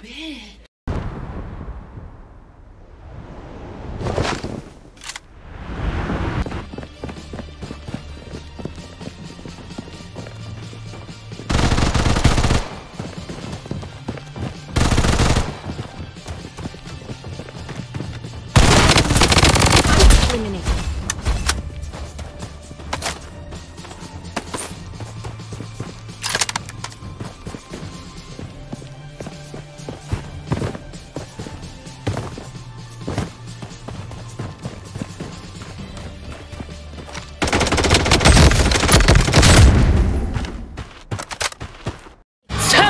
you.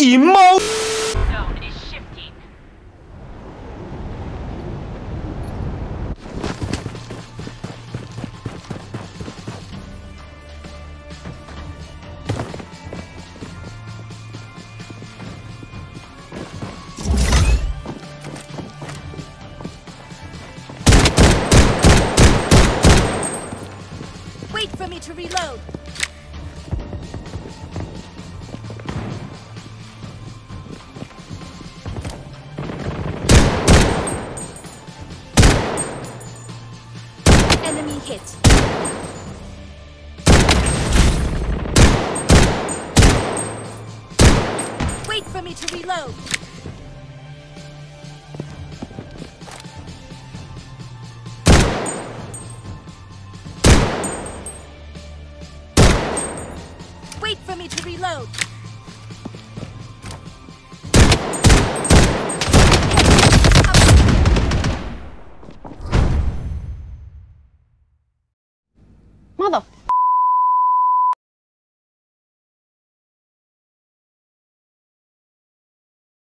Emo. Is shifting. Wait for me to reload. Enemy hit. Wait for me to reload. Wait for me to reload.